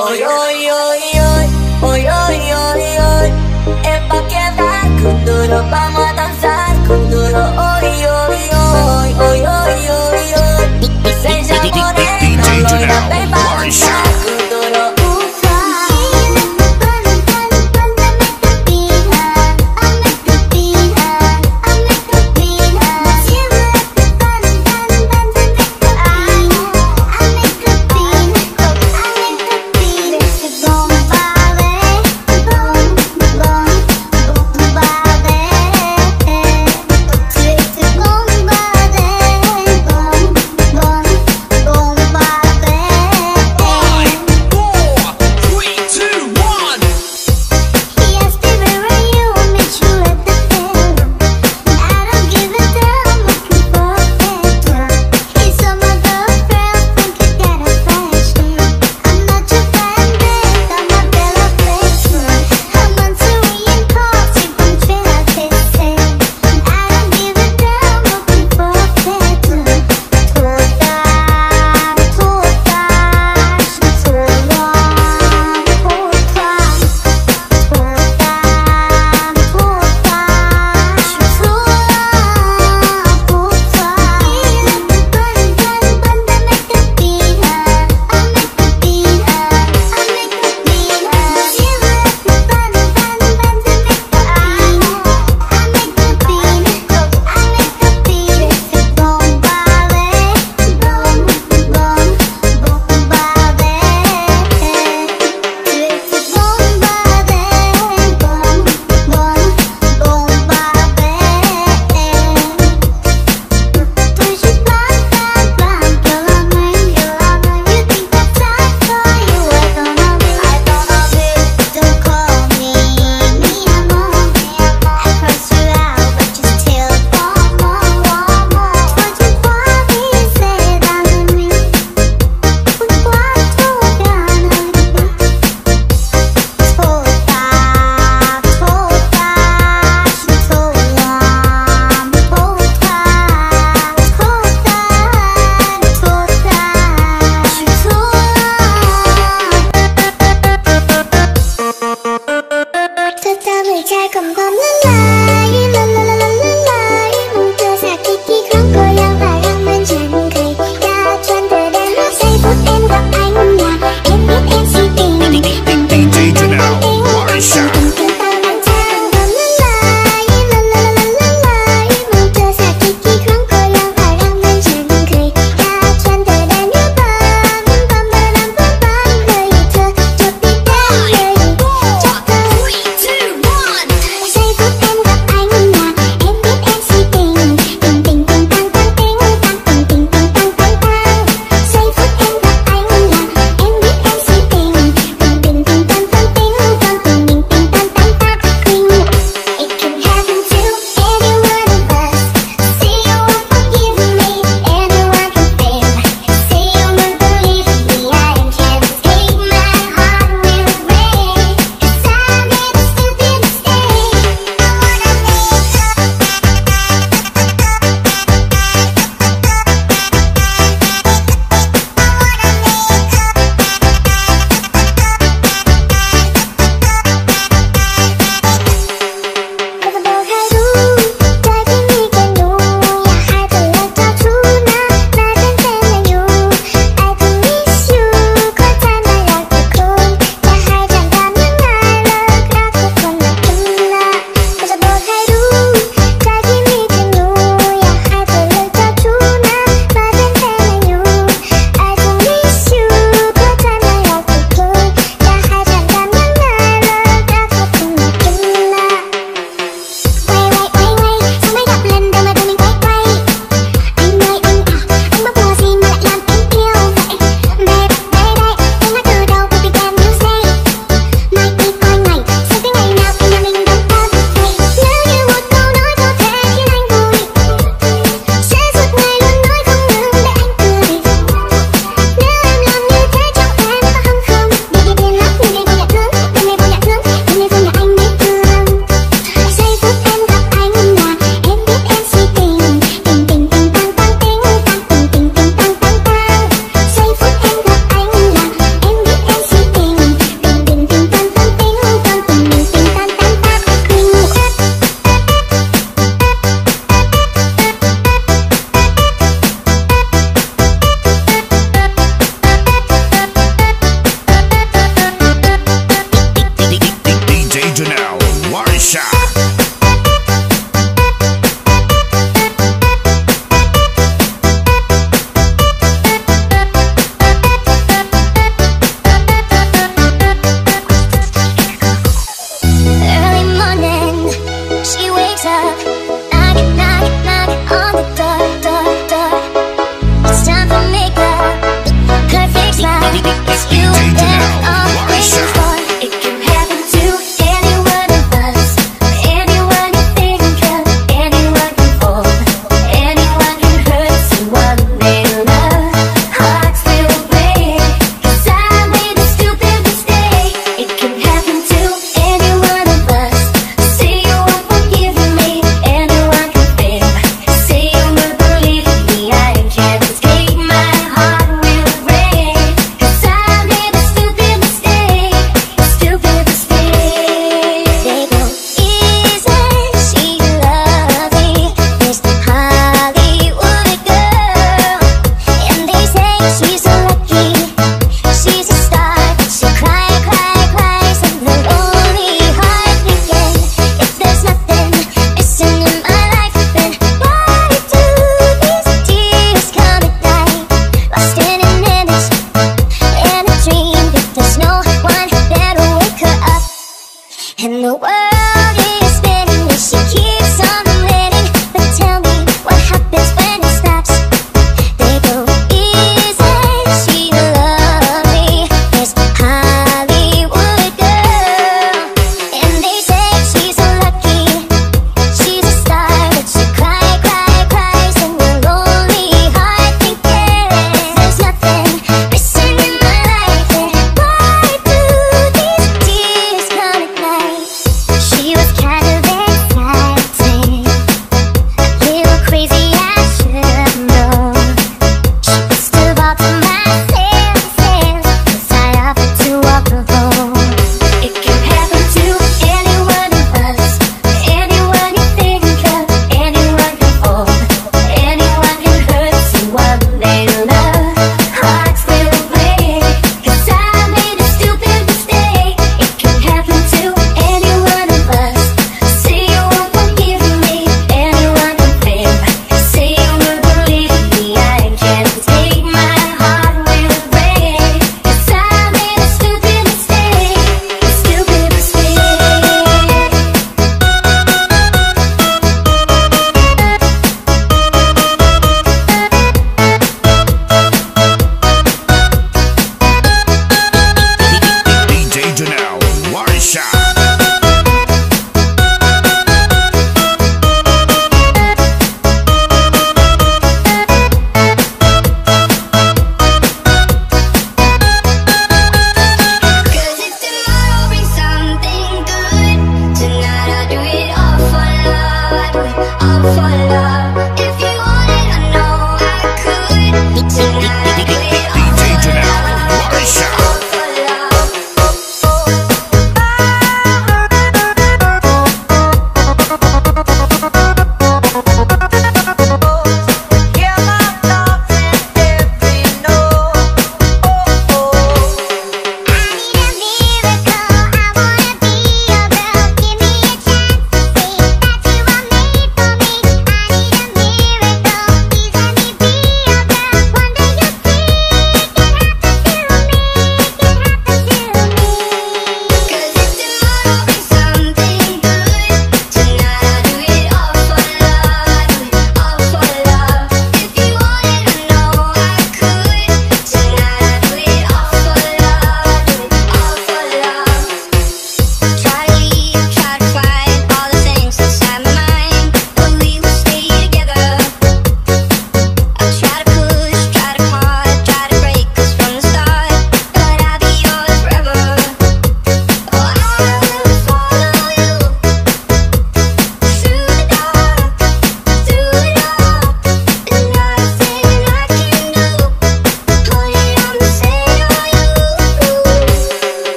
おいおいおい。